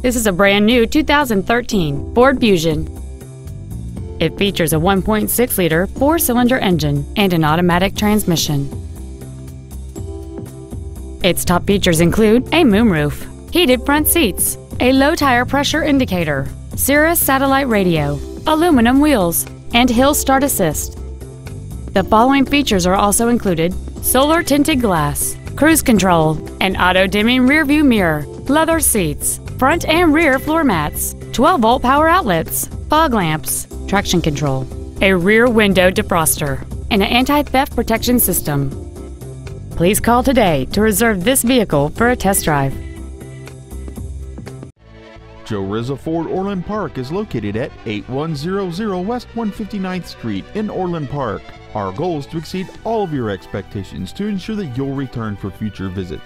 This is a brand new 2013 Ford Fusion. It features a 1.6 liter four cylinder engine and an automatic transmission. Its top features include a moonroof, heated front seats, a low tire pressure indicator, Sirius satellite radio, aluminum wheels, and hill start assist. The following features are also included solar tinted glass, cruise control, an auto dimming rear view mirror, leather seats, front and rear floor mats, 12 volt power outlets, fog lamps, traction control, a rear window defroster, and an anti theft protection system. Please call today to reserve this vehicle for a test drive. Joe Rizza Ford Orland Park is located at 8100 West 159th Street in Orland Park. Our goal is to exceed all of your expectations to ensure that you'll return for future visits.